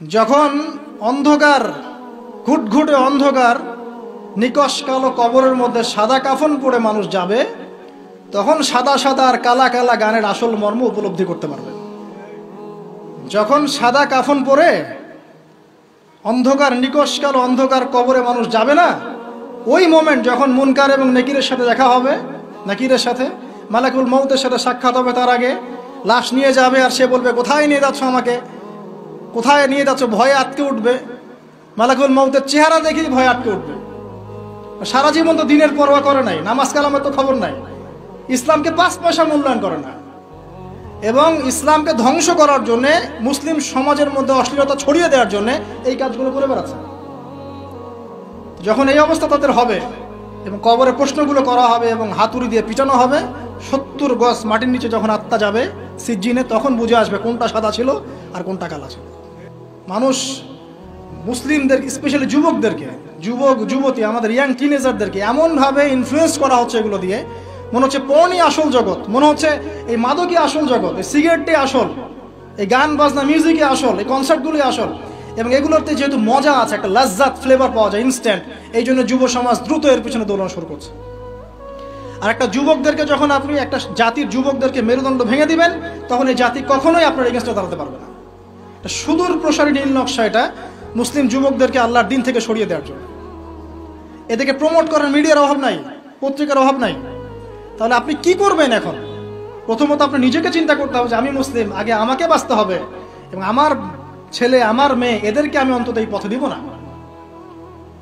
যখন অন্ধকার, ঘুটঘুটে অন্ধকার, নিকশ কালো কবরের মধ্যে সাদা কাফন পরে মানুষ যাবে, তখন সাদা সাদা আর কালা কালা গানের আসল মর্ম উপলব্ধি করতে পারবে। যখন সাদা কাফন পরে অন্ধকার, নিকশ কালো অন্ধকার কবরে মানুষ যাবে না, ওই মোমেন্ট যখন মুনকার এবং নেকিরের সাথে দেখা হবে, নাকিরের সাথে, মালাকুল মৌতের সাথে সাক্ষাৎ হবে তার আগে, লাশ নিয়ে যাবে আর সে বলবে, কোথায় নিয়ে যাচ্ছ আমাকে? কোথায় নিয়ে যাচ্ছ? ভয়ে আটকে উঠবে। মালাকুল মৌতের চেহারা দেখেই ভয়ে আটকে উঠবে। সারা জীবন তো দিনের পরোয়া করে নাই, নামাজ কালামের তো খবর নাই। ইসলামকে পাঁচ পয়সা মূল্যায়ন করে না। এবং ইসলামকে ধ্বংস করার জন্য, মুসলিম সমাজের মধ্যে অশ্লীলতা ছড়িয়ে দেওয়ার জন্য এই কাজগুলো করে বেড়াচ্ছে। যখন এই অবস্থা তাদের হবে, এবং কবরে প্রশ্নগুলো করা হবে, এবং হাতুড়ি দিয়ে পিটানো হবে, সত্তর গজ মাটির নিচে যখন আত্মা যাবে সিজিনে তখন বুঝে আসবে কোনটা সাদা ছিল আর কোনটা কালা ছিল। মানুষ মুসলিমদের স্পেশালি যুবকদেরকে, যুবক, যুবতী, আমাদের ইয়াং টিনেজারদেরকে এমনভাবে ইনফ্লুয়েন্স করা হচ্ছে এগুলো দিয়ে। মনে হচ্ছে পর্নই আসল জগৎ। মনে হচ্ছে এই মাদকই আসল জগৎ, এই সিগারেটটি আসল, এই গান, বাজনা মিউজিকই আসল, এই কনসার্টগুলোই আসল। এবং এগুলোতে যেহেতু মজা আছে, একটা লাজ্জাত ফ্লেভার পাওয়া যায় ইনস্ট্যান্ট এই জন্য যুব সমাজ দ্রুত এর পিছনে দৌড়ানো শুরু করছে। আর একটা যুবকদেরকে যখন আপনি একটা জাতির যুবকদেরকে মেরুদণ্ড ভেঙে দিবেন, তখন এই জাতি কখনোই আপনার এগেনস্টে দাঁড়াতে পারবে না। সুদূর প্রসারী নীল নকশা এটা, মুসলিম যুবকদেরকে আল্লাহর দিন থেকে সরিয়ে দেওয়ার জন্য। এদেরকে প্রমোট করার মিডিয়ার অভাব নাই, পত্রিকার অভাব নাই। তাহলে আপনি কি করবেন এখন? প্রথমত আপনি নিজেকে চিন্তা করতে হবে যে আমি মুসলিম, আগে আমাকে বাঁচতে হবে এবং আমার ছেলে, আমার মেয়ে, এদেরকে আমি অন্তত এই পথে দিব না।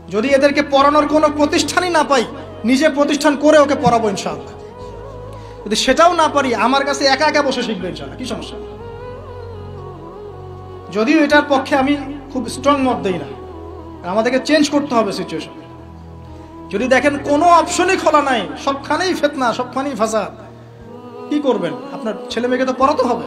যদি এদেরকে পড়ানোর কোনো প্রতিষ্ঠানই না পাই, নিজে প্রতিষ্ঠান করে ওকে পড়াবো ইনশাআল্লাহ। যদি সেটাও না পারি, আমার কাছে একা একা বসে শিখবে ইনশাআল্লাহ, কি সমস্যা? যদিও এটার পক্ষে আমি খুব স্ট্রং মত দিই না। আমাদেরকে চেঞ্জ করতে হবে সিচুয়েশন যদি দেখেন কোনো অপশনই খোলা নাই, সবখানেই ফেতনা, সবখানেই ফাঁসা কি করবেন? আপনার ছেলে মেয়েকে তো পড়াতে হবে।